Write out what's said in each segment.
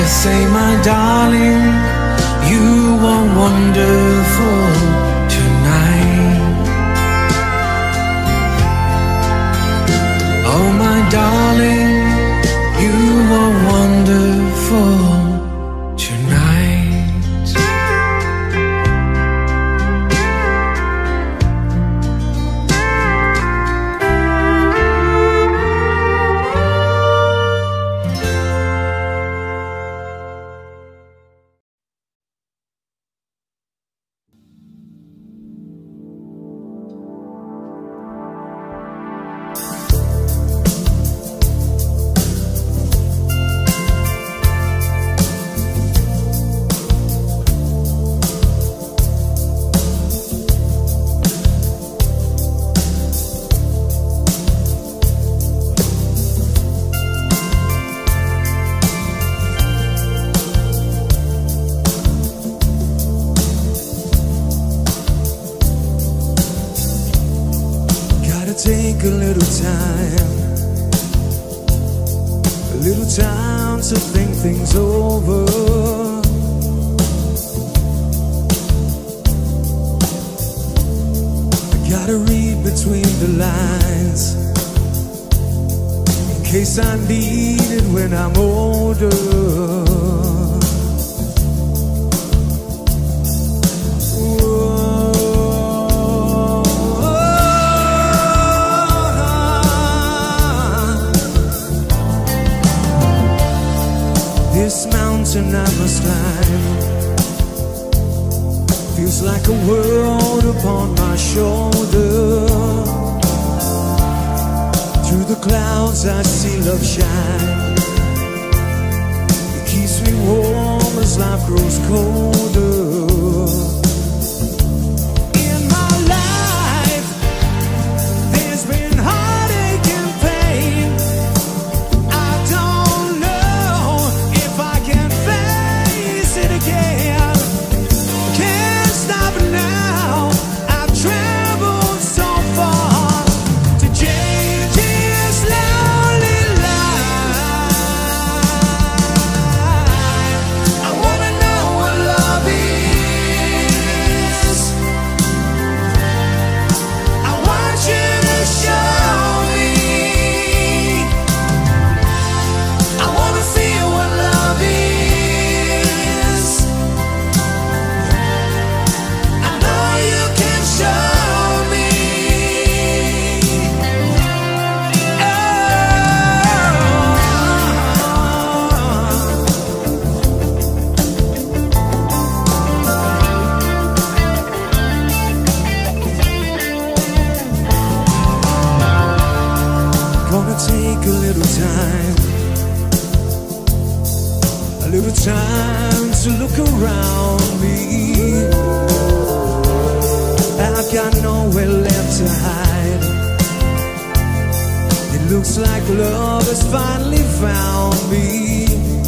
I say, my darling, you are wonderful tonight. Oh, my little time. A little time to look around me. I've got nowhere left to hide. It looks like love has finally found me.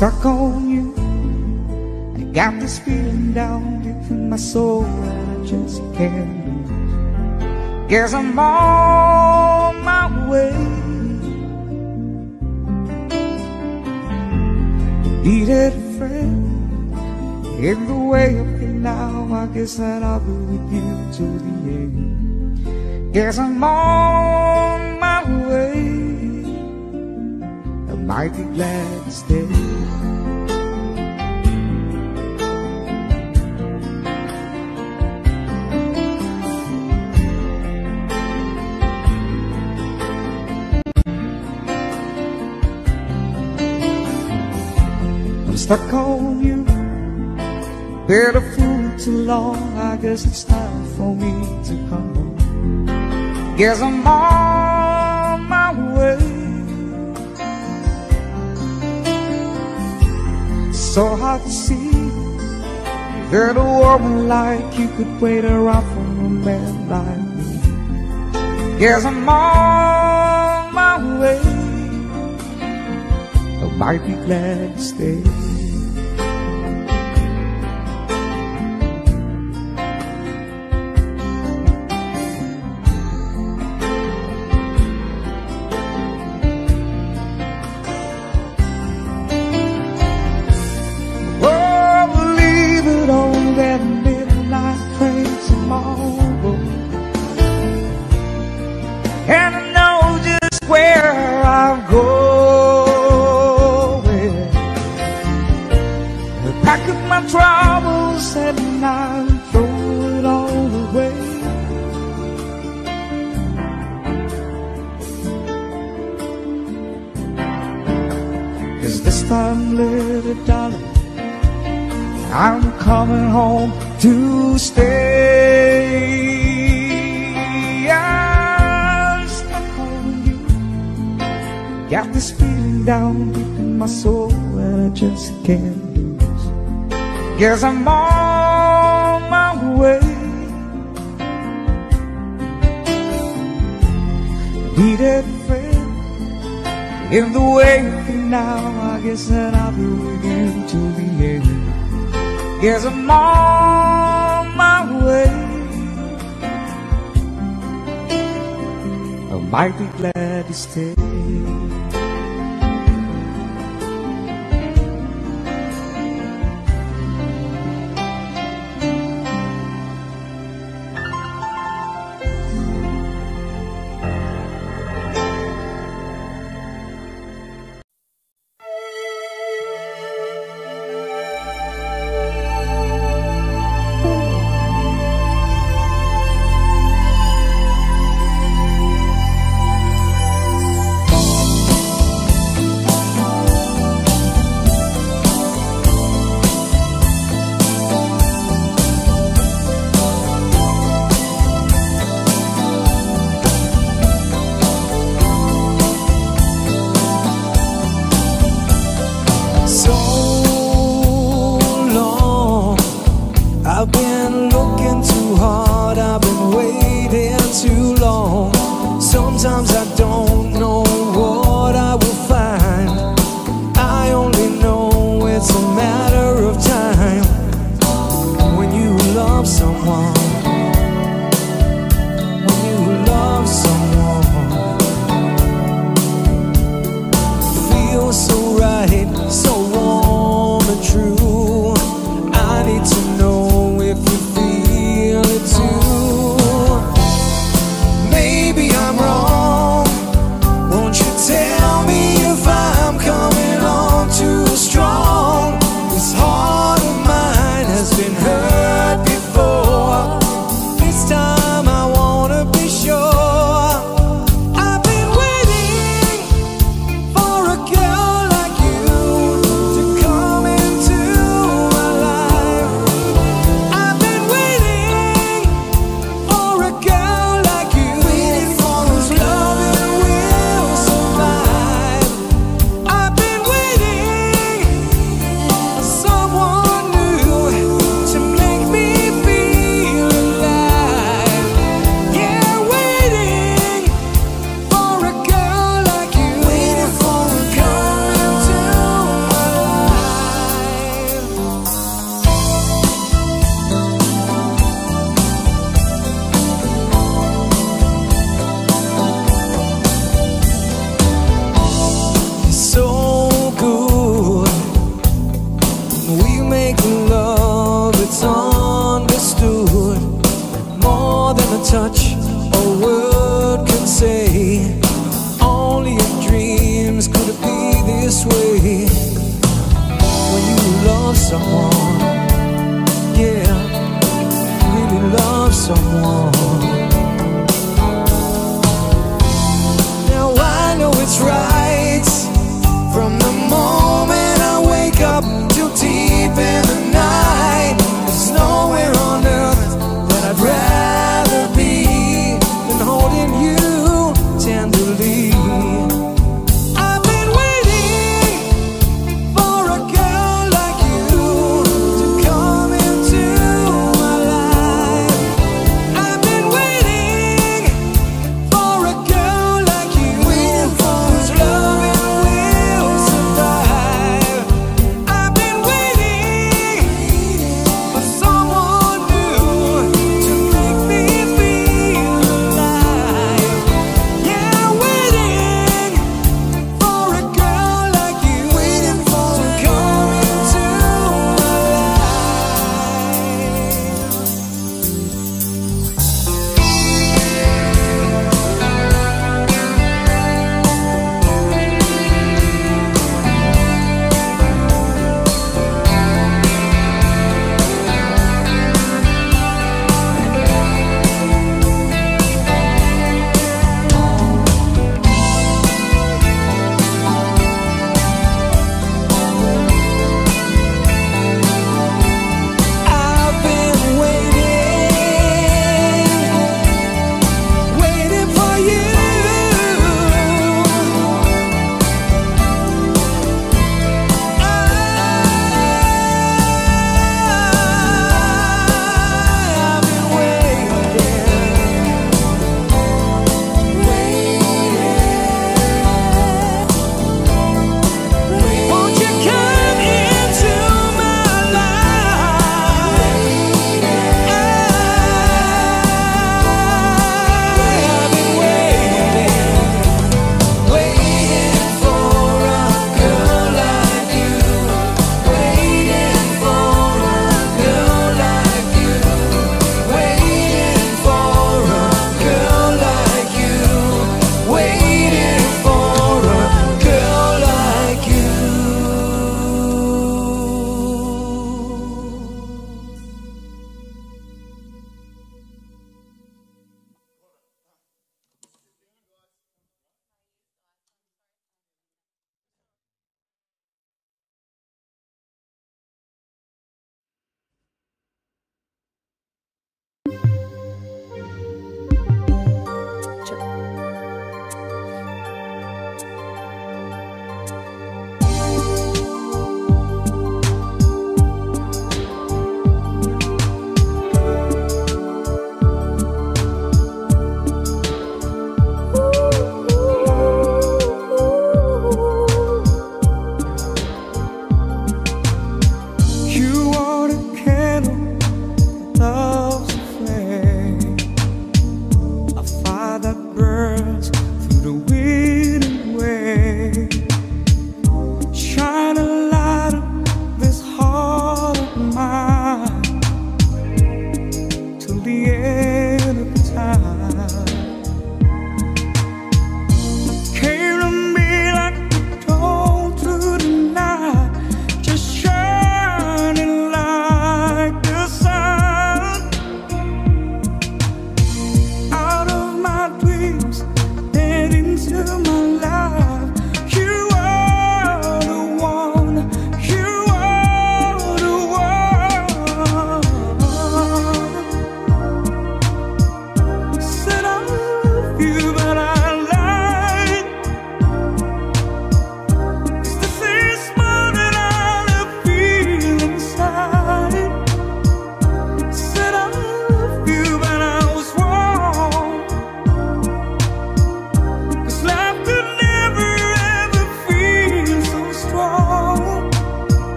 Stuck on you. I got this feeling down deep in my soul that I just can't lose. Guess I'm on my way. Needed a friend in the way up here now. I guess that I'll be with you to the end. Guess I'm on my way. I might be glad to stay. I'm stuck on you. Been a fool too long. I guess it's time for me to come home. Guess I'm on So hard to see that a woman like you could wait around for a man like me. Guess I'm on my way. I might be glad to stay. I might be glad to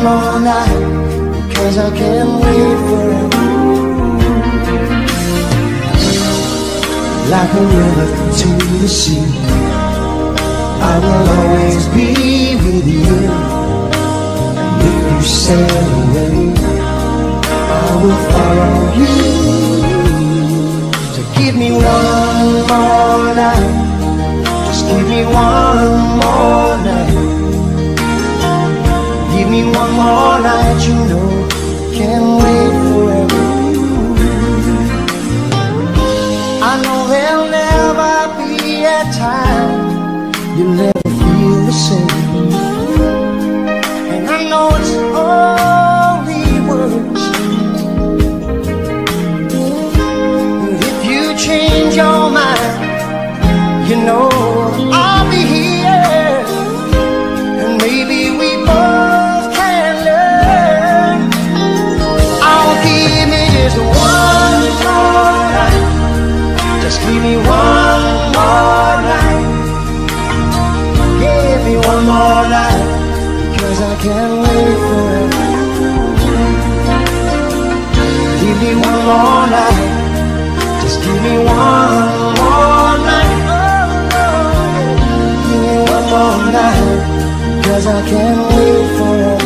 One more night. Cause I can't wait forever. Like a river to the sea. I will always be with you. And if you sail away, I will follow you. So give me one more night. Just give me one more night. Me one more night, you know. Can't wait more night. Just give me one more night. Give me one more night. Cause I can't wait forever.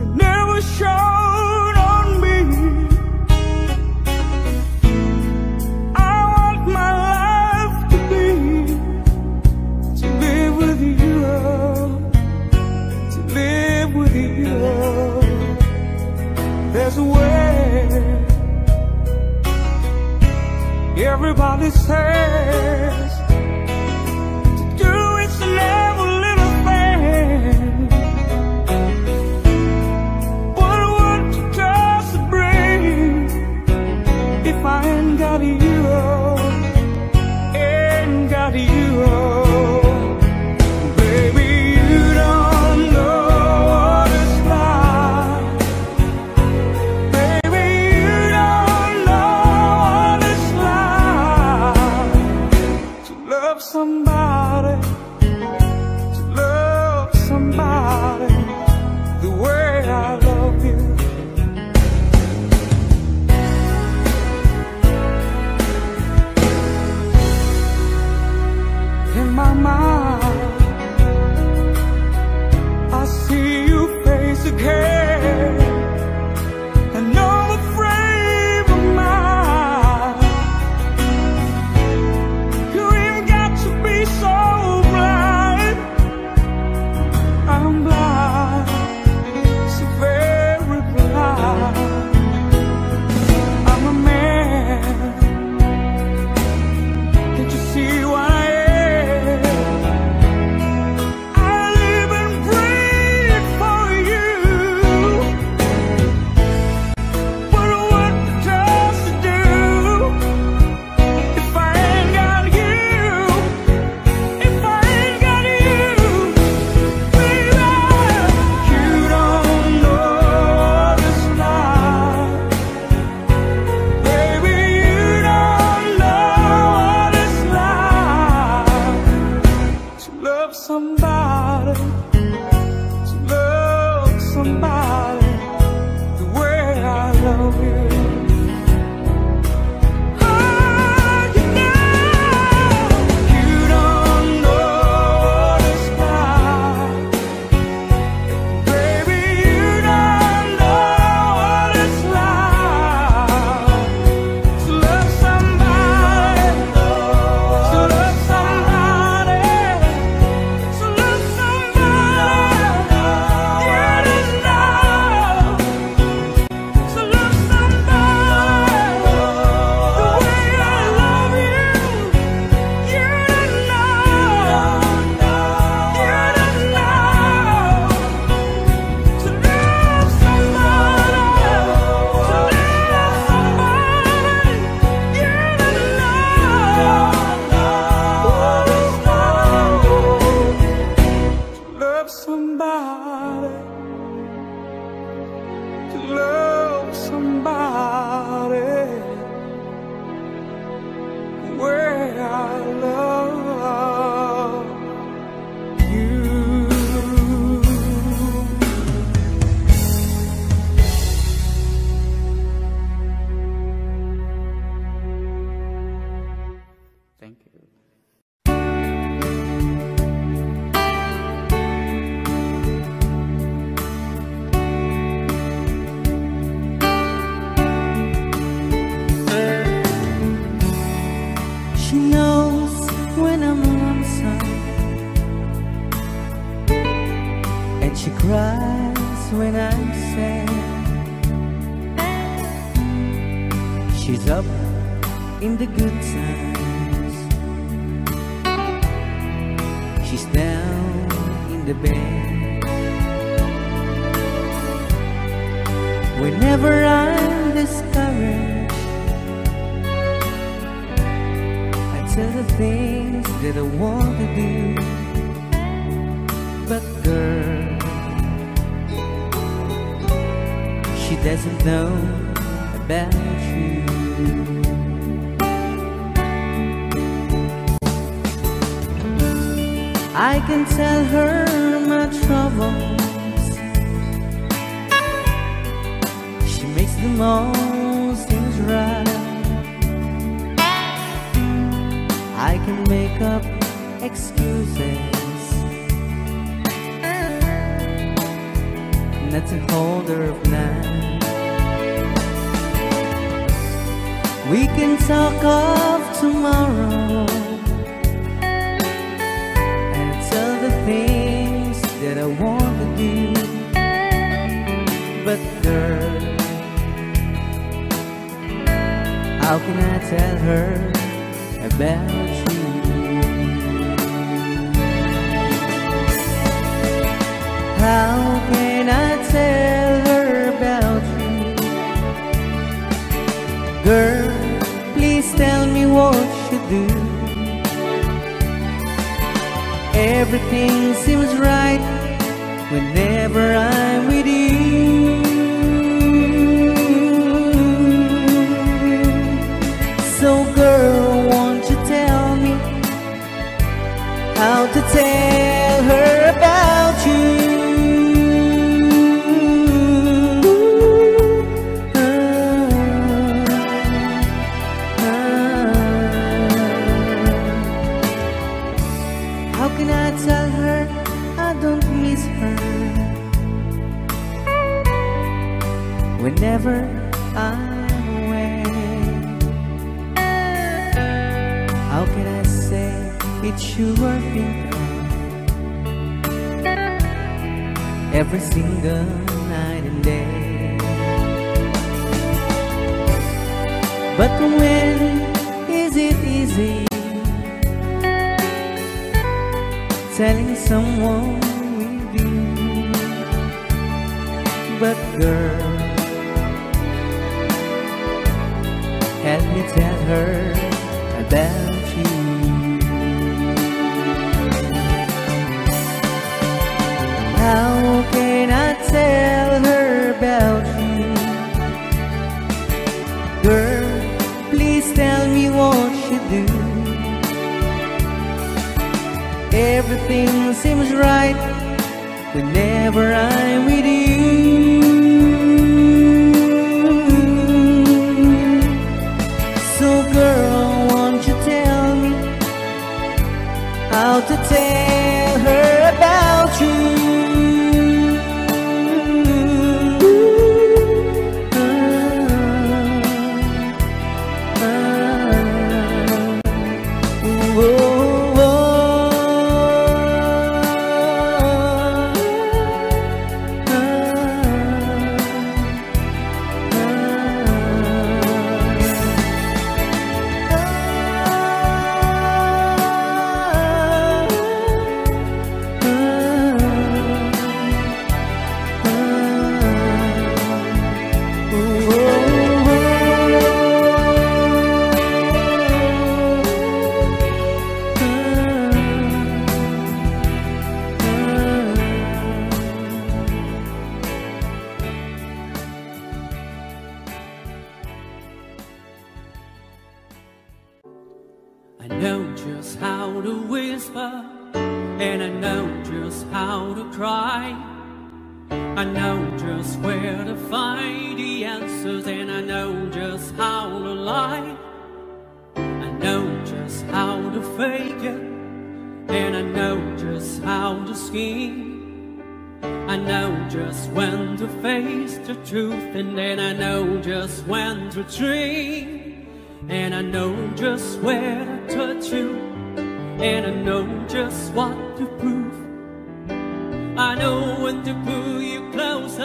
It never showed on me. I want my life to be to with you, to live with you. There's a way. Everybody says I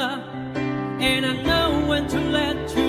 and I know when to let you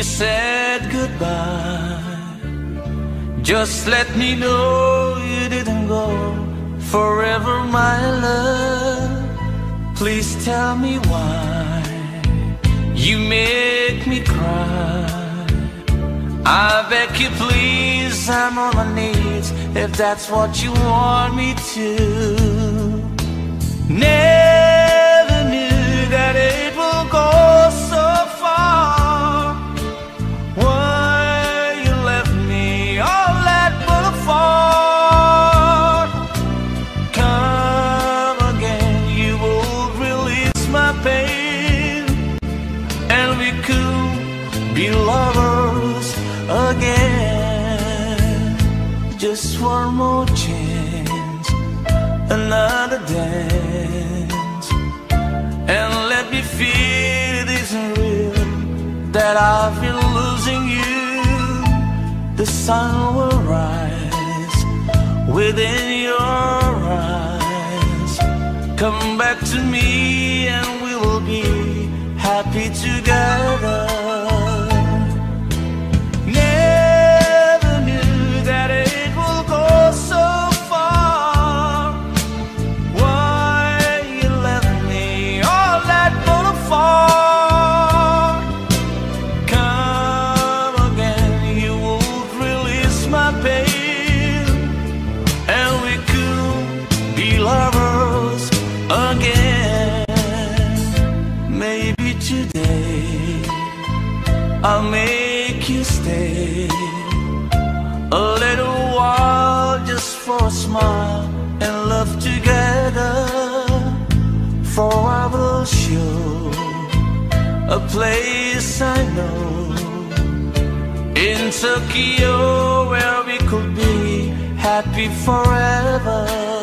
you said goodbye. Just let me know you didn't go forever, my love. Please tell me why you make me cry. I beg you, please, I'm on my knees if that's what you want me to. Never sun will rise within your eyes. Come back to me and we will be happy together. in Tokyo where we could be happy forever.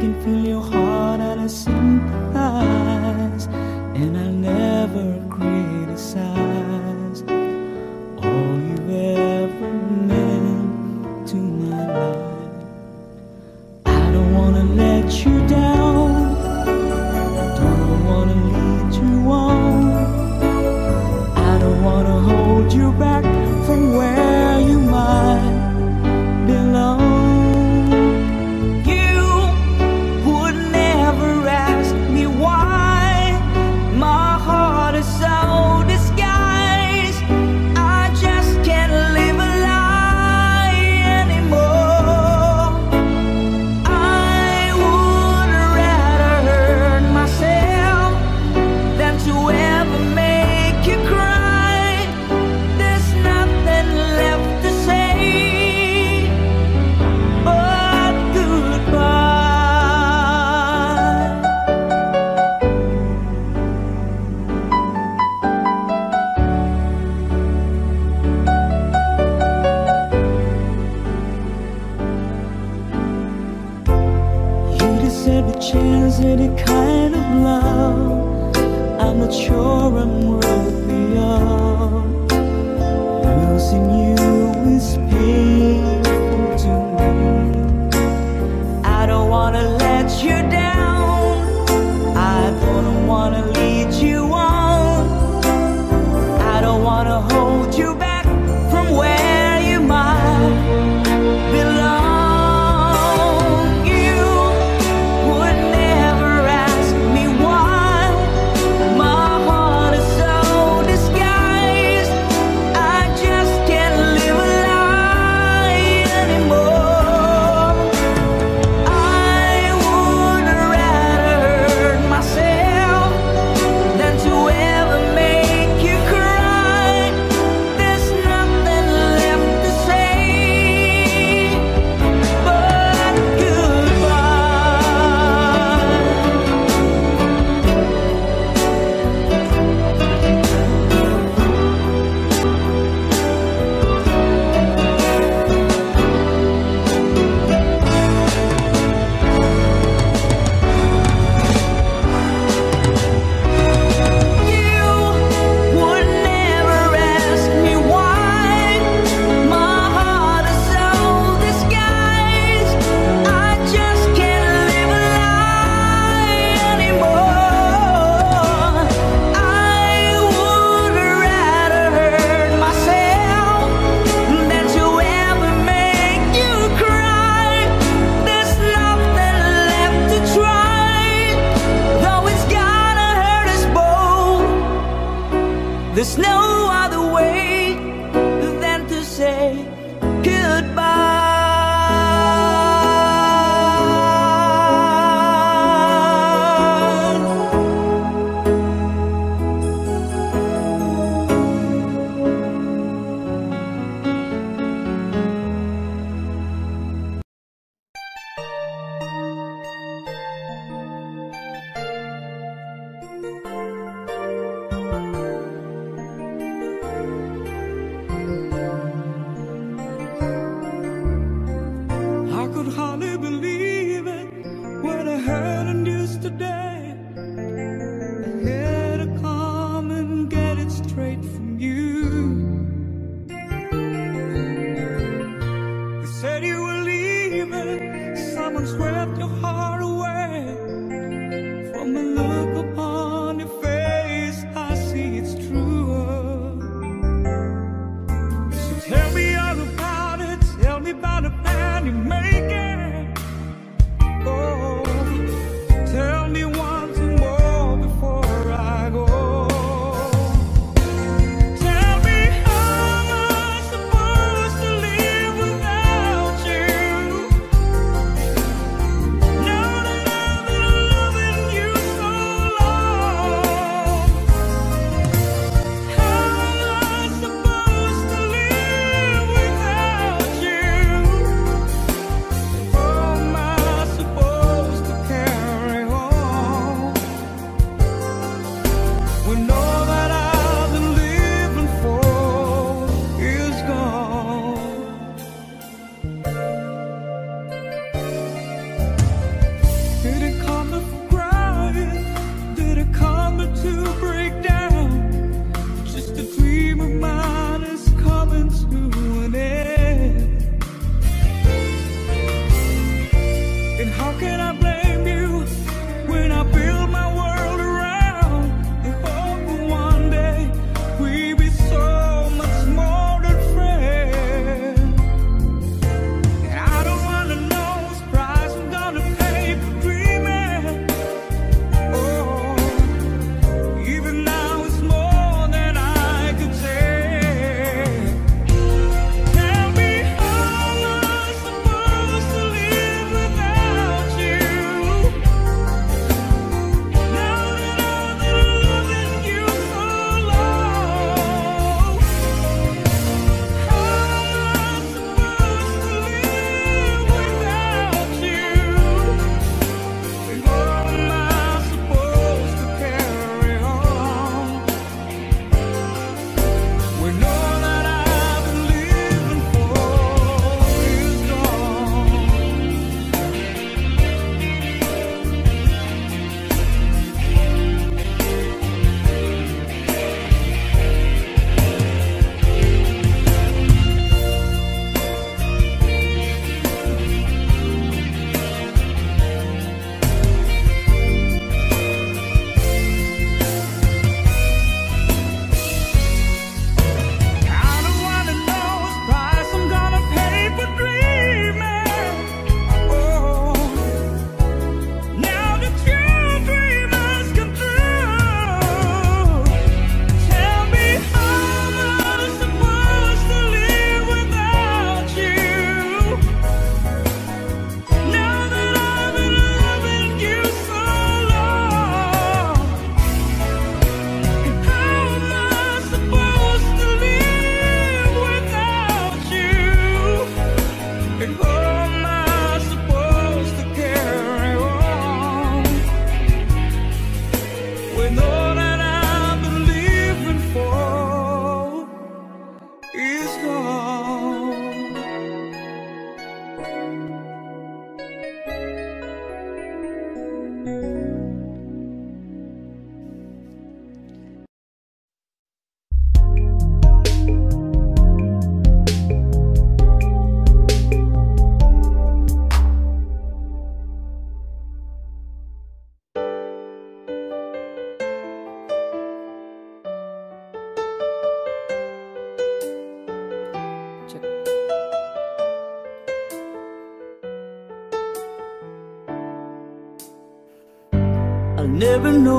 can feel your heart and it's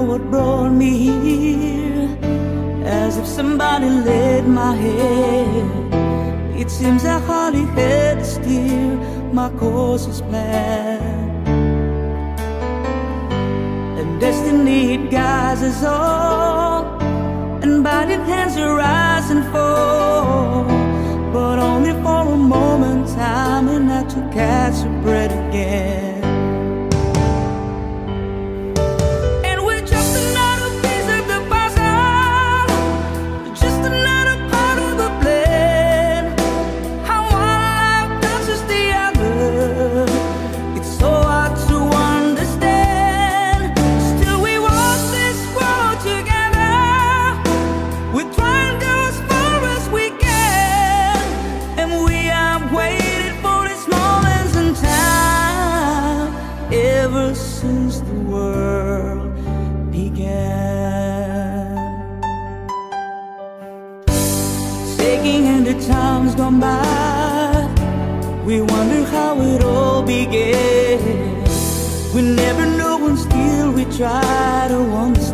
what brought me here. As if somebody led my head. It seems I hardly had to steer My course is planned. And destiny it guides us all. And body hands rise and fall. But only for a moment time And not to catch a breath again. by. We wonder how it all began. We never know until we try to understand.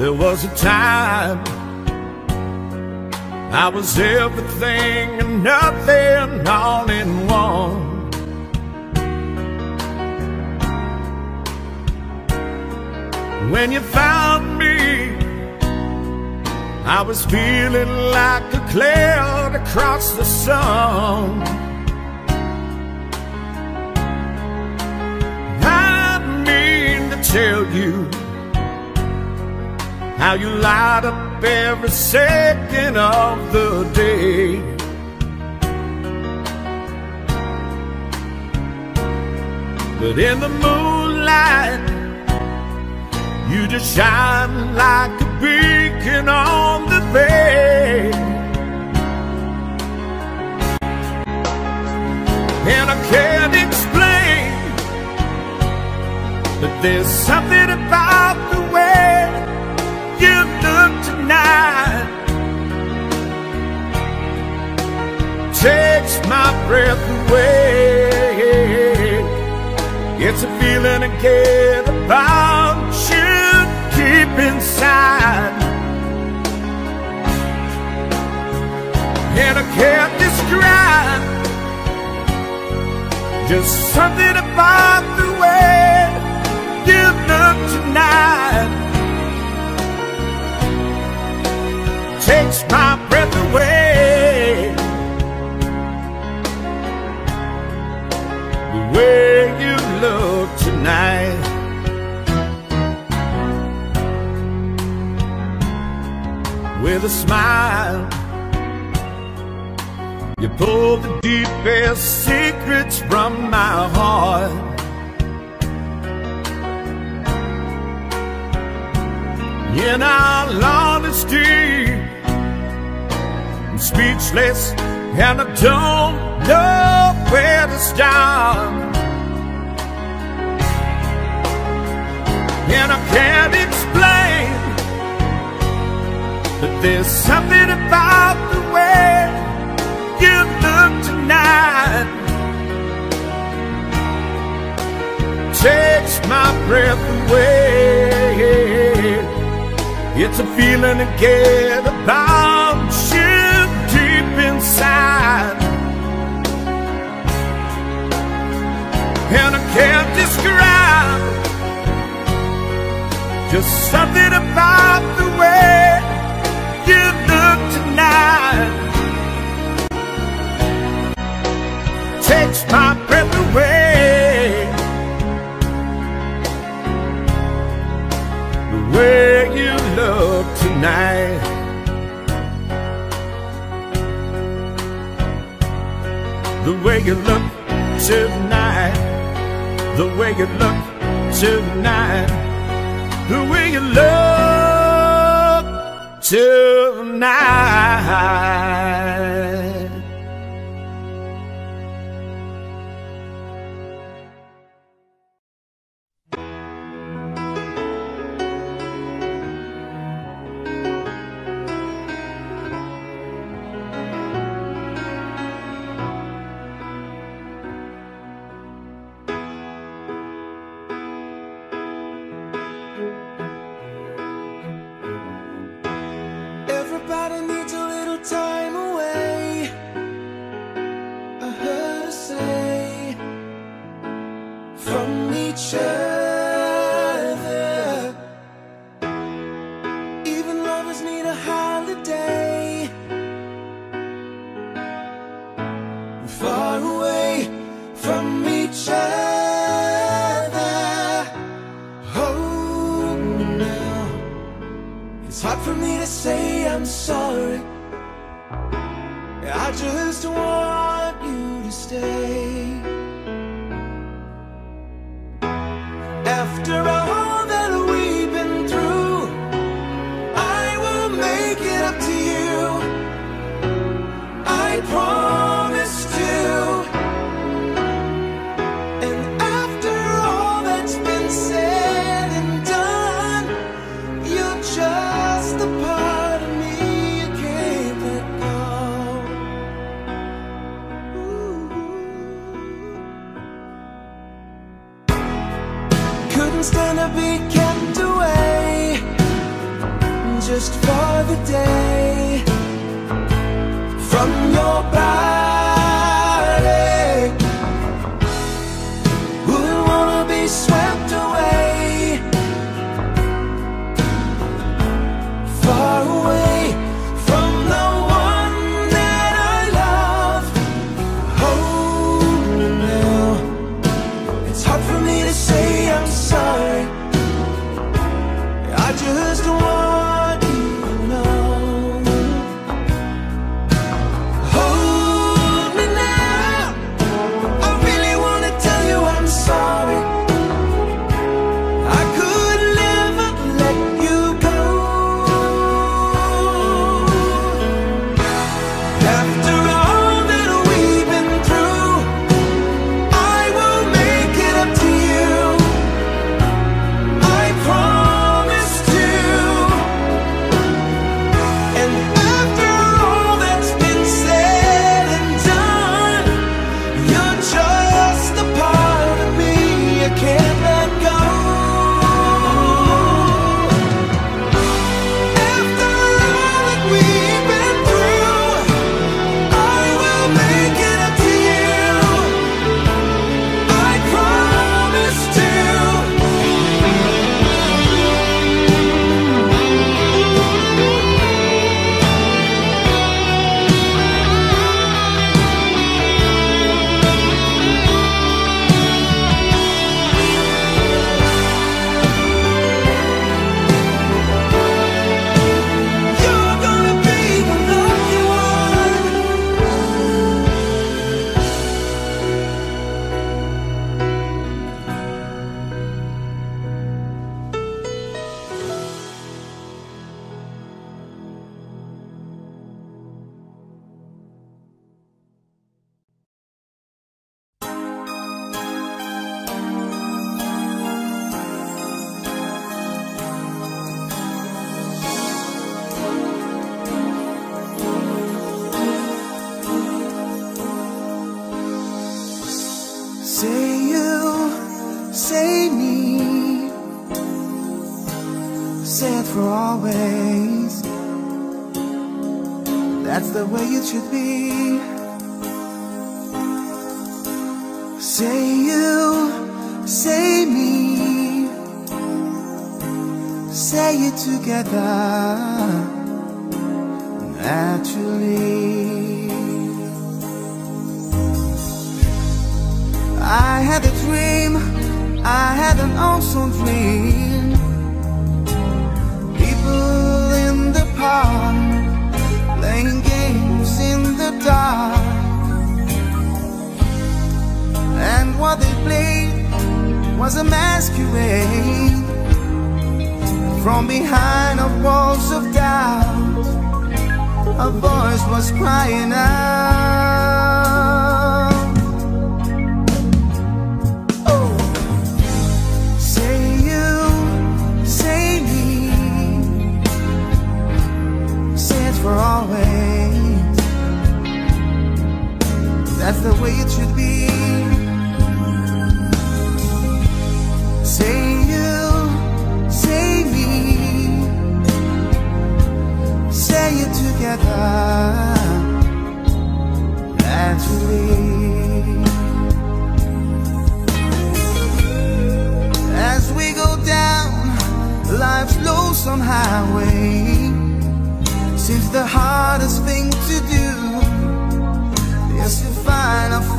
There was a time I was everything and nothing all in one. When you found me, I was feeling like a cloud across the sun. I mean to tell you how you light up every second of the day. But in the moonlight, you just shine like a beacon on the bay. And I can't explain, but there's something about tonight. Takes my breath away. It's a feeling I get about you deep inside. And I can't describe just something about the way you look tonight. Takes my breath away. The way you look tonight. With a smile, you pull the deepest secrets from my heart. In our honesty, speechless, and I don't know where to start. And I can't explain, but there's something about the way you look tonight. Takes my breath away. It's a feeling I get about you inside. And I can't describe just something about the way you look tonight. Takes my breath away. The way you look tonight. The way you look tonight. The way you look tonight. The way you look tonight.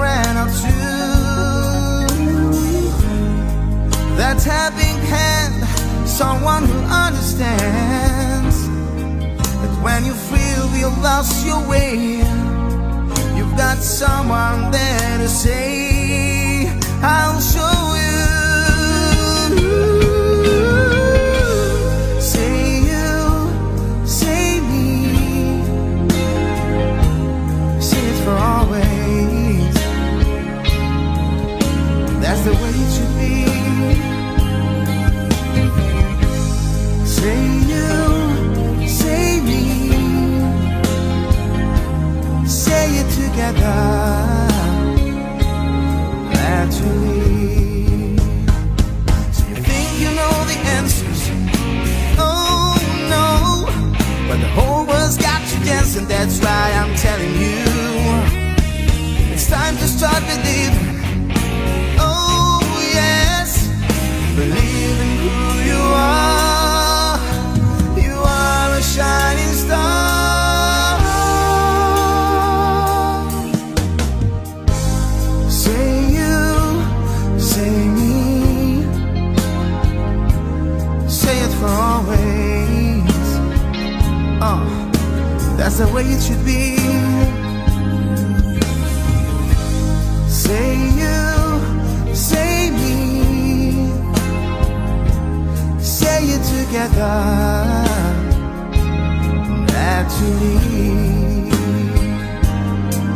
friend or two hand, someone who understands That when you feel you lost your way You've got someone there to say I'll show That's the way it should be. Say you, say me. Say it together. Naturally.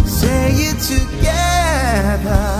Say it together.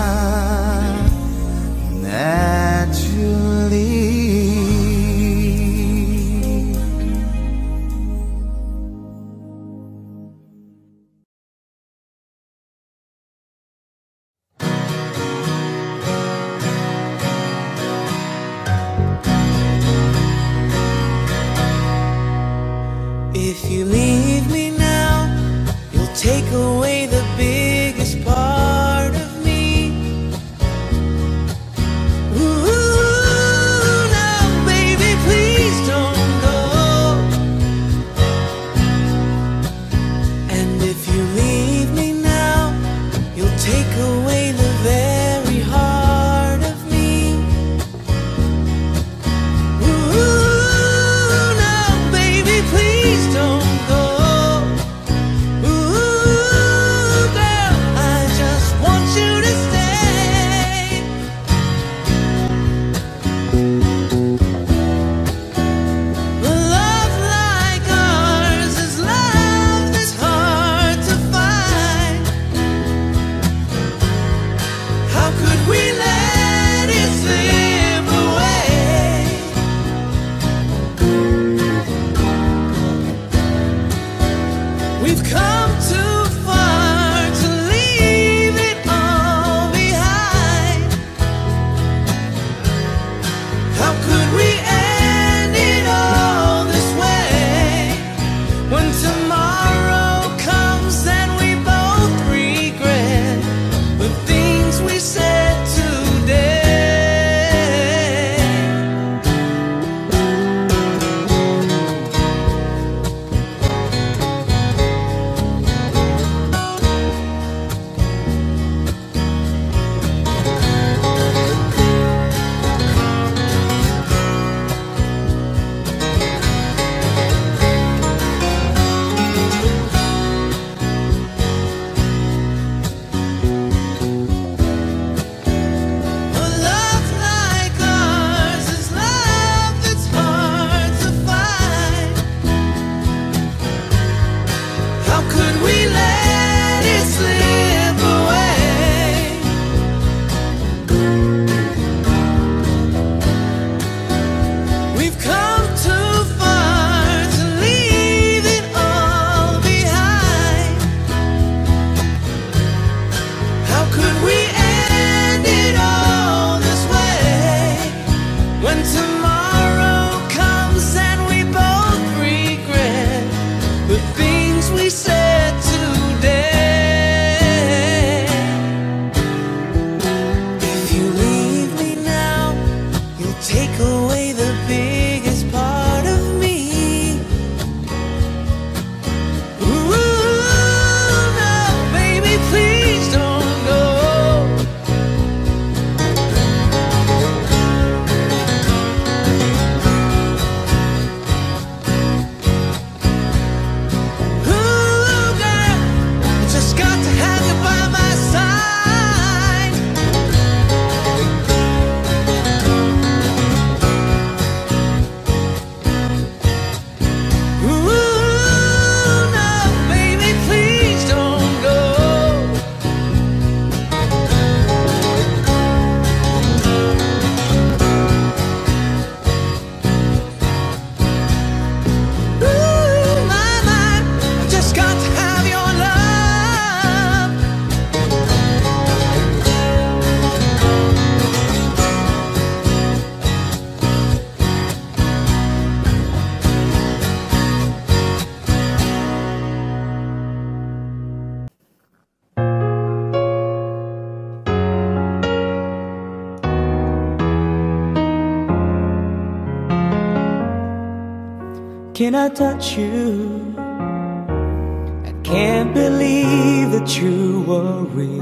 Can I touch you? I can't believe that you were real.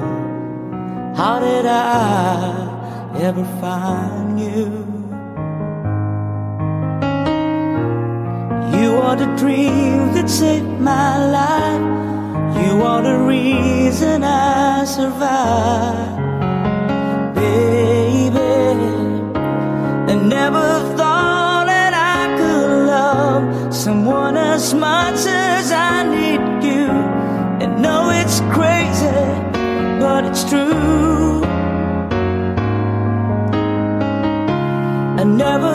How did I ever find you? You are the dream that saved my life. You are the reason I survive, baby. I never as much as I need you. And know it's crazy, but it's true. I never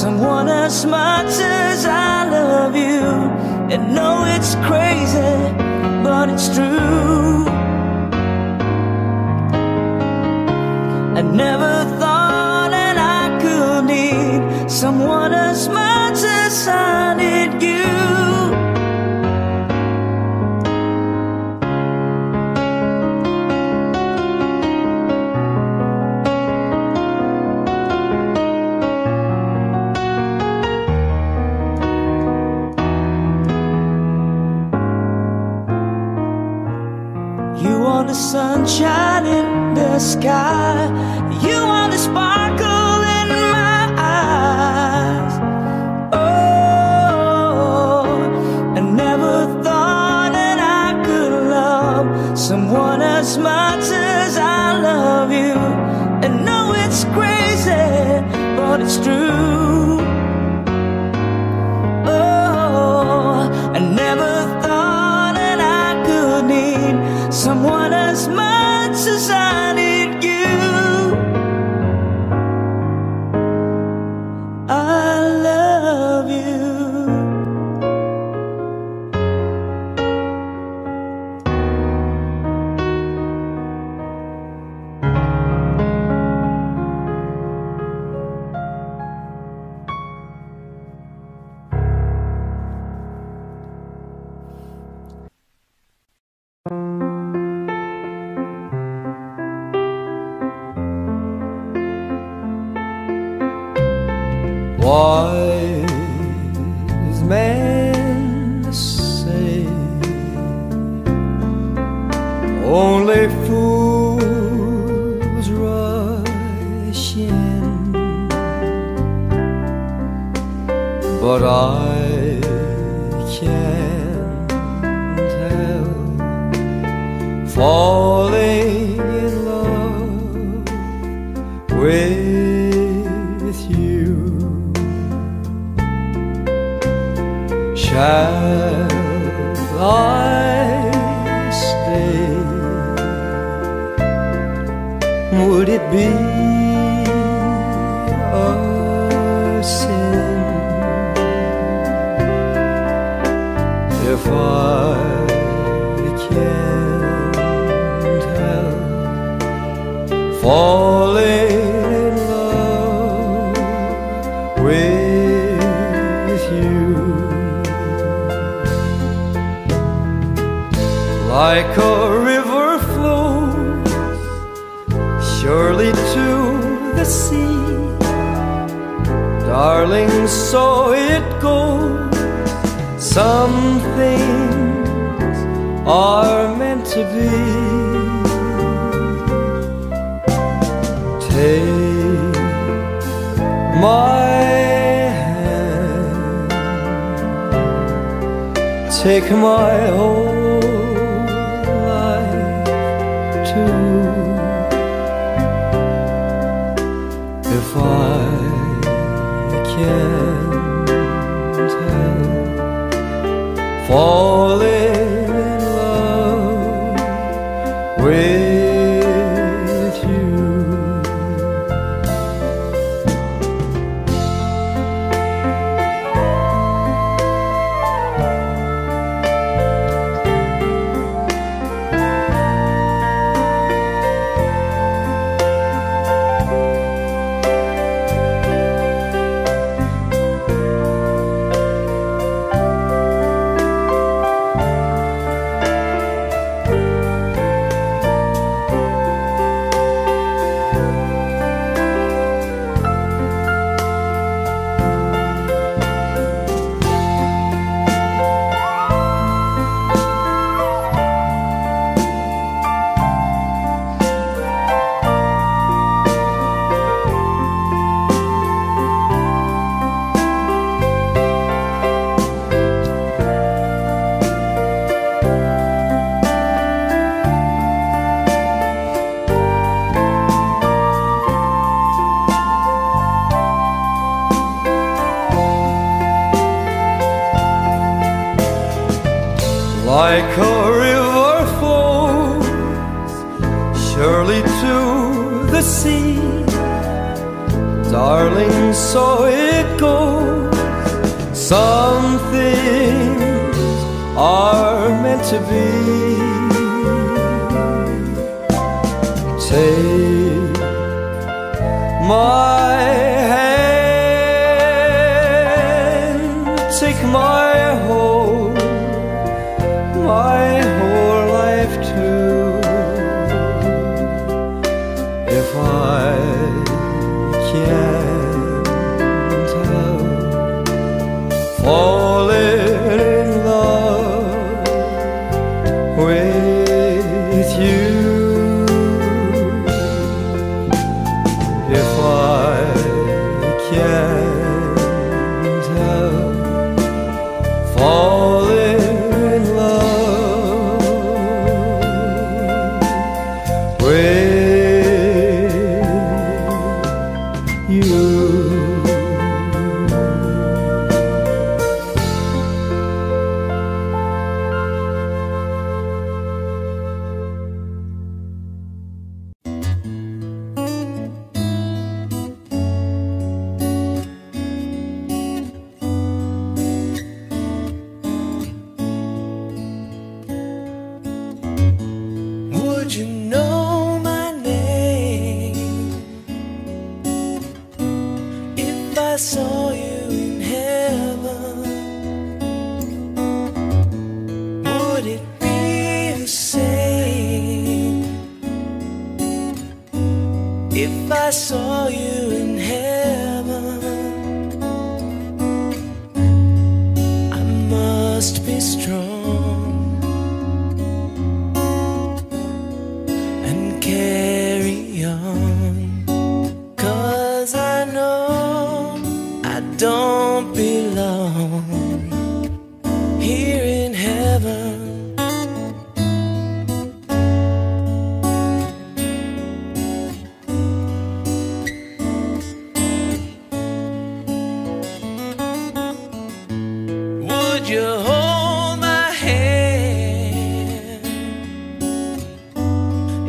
someone as much as I love you. And know it's crazy, but it's true. I never thought that I could need someone as much as I need sunshine in the sky.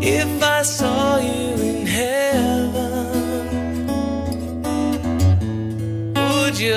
If I saw you in heaven? Would you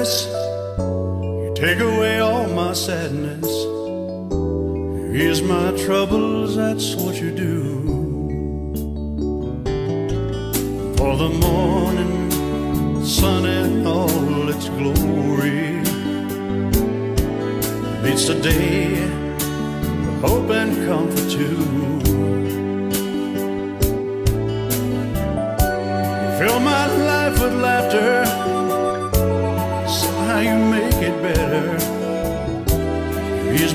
You take away all my sadness. Here's my troubles, that's what you do. For the morning sun in all its glory meets the day, of hope and comfort too.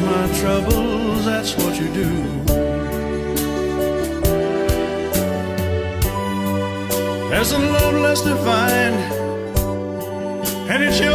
my troubles, that's what you do. There's a love less defined, and it's your